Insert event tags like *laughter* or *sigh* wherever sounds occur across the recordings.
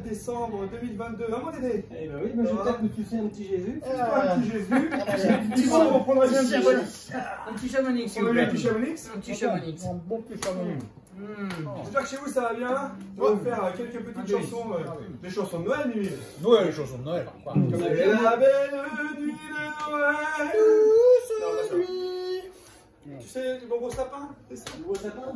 décembre 2022. Maman Dédé? Eh ben oui, moi je vais peut-être me un petit Jésus. Un petit Jésus? Ah, on prendra bien un petit Chamonix. Un petit chamonix, s'il vous un petit Chamonix. Un petit chamonix. Un bon petit chamonix. Hmm. J'espère que chez vous ça va bien. On va faire quelques petites chansons, euh, des chansons de Noël, Mimi. Noël, les chansons de Noël. Comme la belle nuit de Noël. Tu sais, le gros sapin C'est ça? Gros sapin?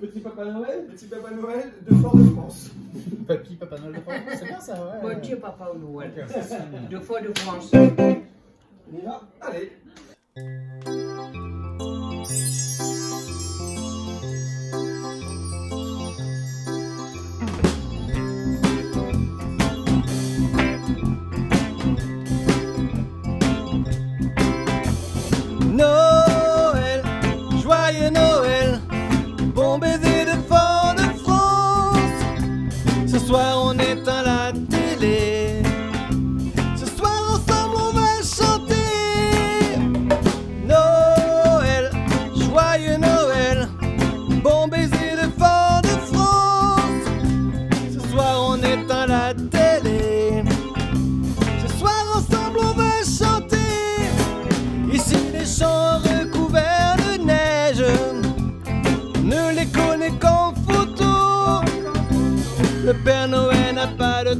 Petit Papa Noël Petit Papa Noël de Fort-de-France. *laughs* Papy, Papa Noël de France. C'est bien ça, ouais. Bon Dieu, papa Noël. Ok. Deux fois de France. On y va Allez.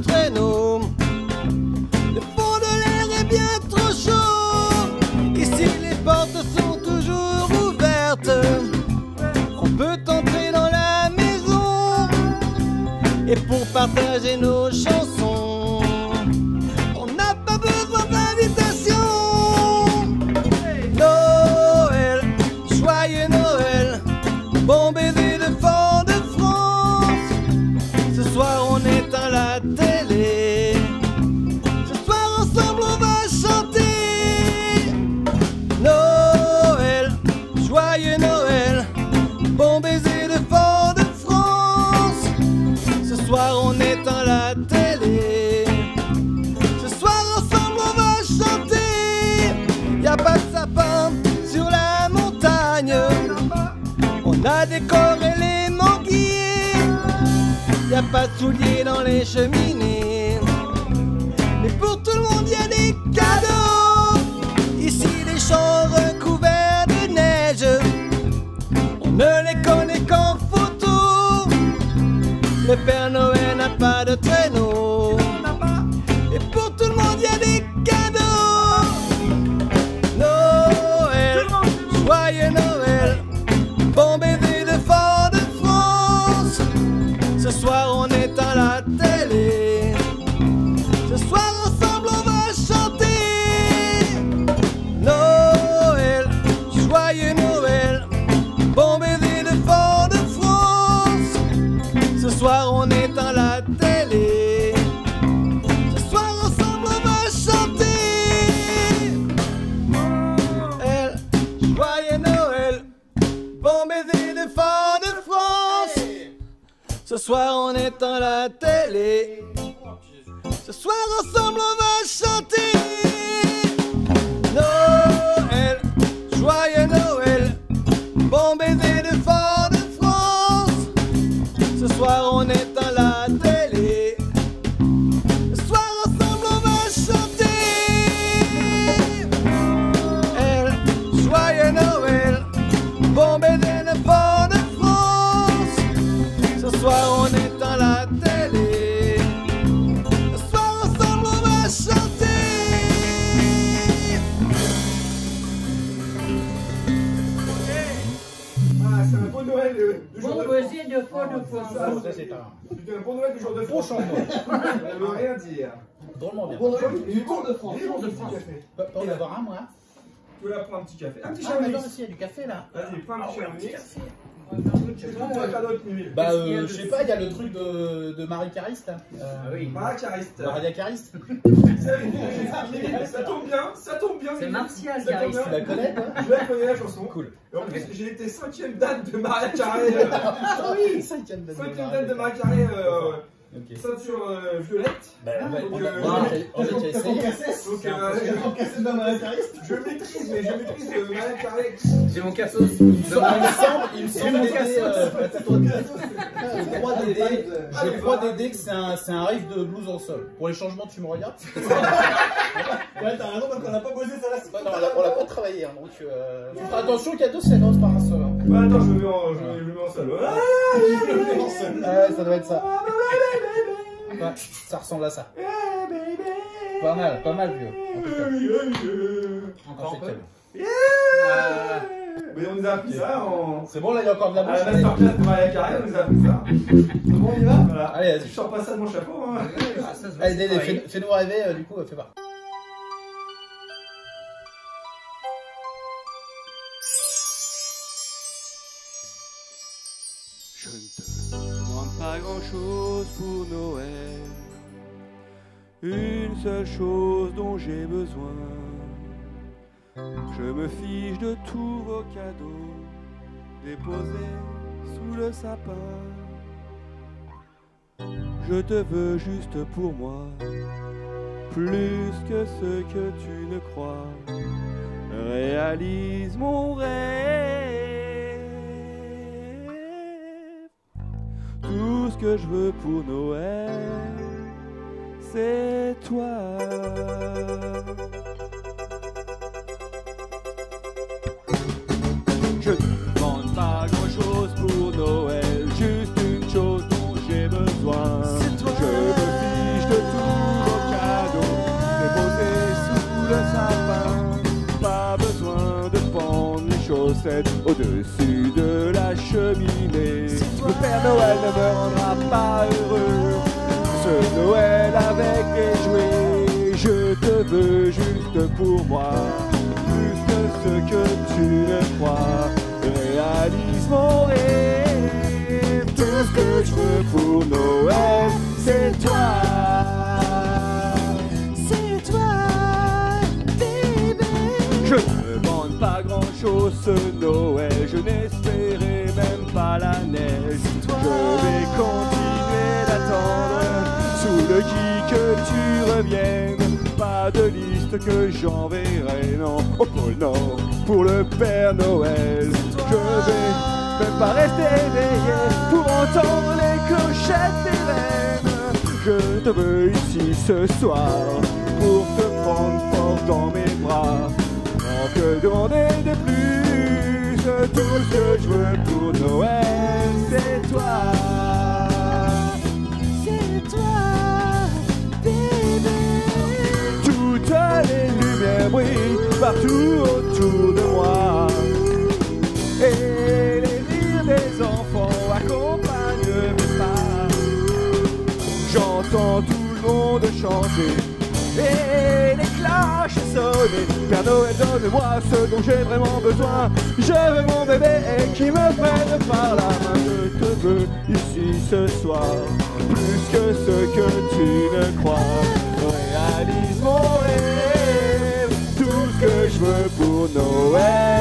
N'a pas pas de souliers dans les cheminées. Mais pour tout le monde y a des cadeaux. Ici les champs recouverts de neige. On ne les connaît qu'en photo. Le Père soir on éteint la télé. Ce soir ensemble on va chanter. De fort de Ça, France. Ça, c'est un bon Noël du jour de France. chanteur. Ça veut rien dire. Drôlement bien. Du Tour de France. Dis donc, un petit café. Pas pas en avoir un, moi. Tu veux la prendre un petit café. Un petit Ah, mais non, il y a du café là. Vas-y, prends un petit chamonix. café. Bah, euh, je sais pas, il y a le truc de, de Marie Cariste là. Euh, Ah oui. Maria Cariste. *laughs* Maria Cariste. Ça tombe bien, ça tombe bien. C'est. Martial bien. Tu la connais Je la connais la chanson. Cool. Et en plus, j'ai été cinquième date de Maria *laughs* Carré. euh, Ah oui, cinquième date de Cinquième Maria date de Maria Carré, ceinture violette. Bah, on a- *laughs* essayé. C'est euh, cariste. je maîtrise, mais je maîtrise euh, Maria Carré. J'ai mon cassos. Il me semble, il me semble, il me semble mon que c'était, cassos. je crois d'aider, je crois d'aider que c'est un, c'est un riff de blues en sol. Pour les changements, tu me regardes *laughs* Ouais, t'as raison parce qu'on a pas bossé ça là. c'est pas non, on l'a- pas travaillé, hein, donc euh... attention qu'il y a deux scènes, hein, c'est pas un seul. Hein. Bah, attends, je le mets en, je le mets en solo. Ah, Ouais, ça doit être ça. Ouais, ça ressemble à ça. Pas mal, pas mal, vieux. Encore un peu. Mais on nous a appris ça en. C'est bon, là, il y a encore de la À bouche. la masterclass de Maria Carré, on nous a appris ça. *laughs* C'est bon, on y va Voilà. Allez, vas-y. Je sors pas ça de mon chapeau. Hein. Ah, ça Allez, Dédé, pareil. fais- fais-nous rêver, euh, du coup, euh, fais voir. Je ne te demande pas grand-chose pour Noël. Une seule chose dont j'ai besoin. Je me fiche de tous vos cadeaux déposés sous le sapin. Je te veux juste pour moi, plus que ce que tu ne crois. Réalise mon rêve. Tout ce que je veux pour Noël, c'est toi. Je ne demande pas grand chose pour Noël, juste une chose dont j'ai besoin. Je me fiche de tous vos cadeaux déposés sous le sapin. Pas besoin de prendre les chaussettes au-dessus de la cheminée. Le Père Noël ne me rendra pas heureux. Ce Noël veux juste pour moi. Plus que ce que tu ne crois, réalise mon rêve. Tout ce que je veux pour Noël, c'est toi. C'est toi, bébé. Je ne demande pas grand chose ce Noël, je n'espérais que j'enverrai, non, au pôle Nord pour le Père Noël. Je vais même pas rester éveillé pour entendre les clochettes des reines. Je te veux ici ce soir pour te prendre fort dans mes bras. Sans que demander de plus, tout ce que je veux pour Noël, c'est toi. Partout autour de moi. Et les rires des enfants accompagnent mes pas. J'entends tout le monde chanter et les cloches sonner. Père Noël, donne-moi ce dont j'ai vraiment besoin. Je veux mon bébé qui me prenne par la main. Je te veux ici ce soir, plus que ce que tu ne crois. Veux pour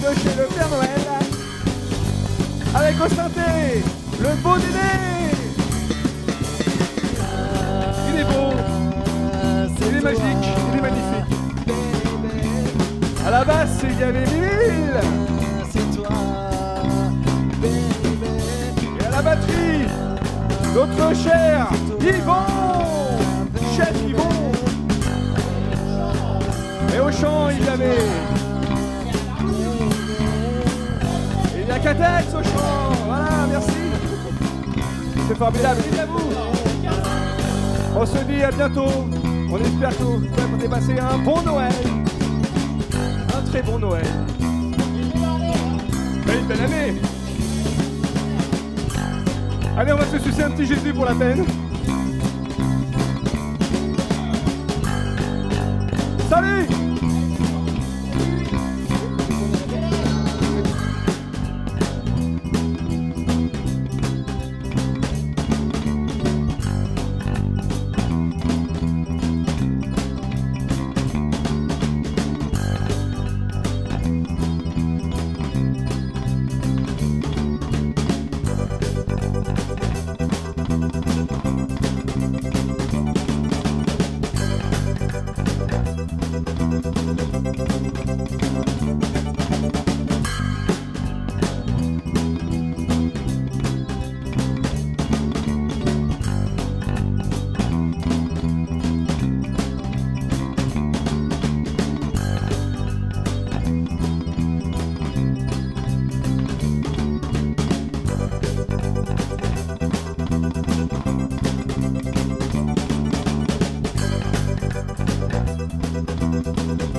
de chez le Père Noël avec au le beau Dédé. Il est beau, il est magique, il est magnifique. À la basse, il y avait Mimile. Et à la batterie, notre cher Yvon, chef Yvon. Et au chant, il y avait. Et il y a Catex au chant. Voilà, merci. C'est formidable. Et à vous. On se dit à bientôt. On espère que vous avez passé un bon Noël. Un très bon Noël. Et une belle année. Allez, on va se sucer un petit Jésus pour la peine.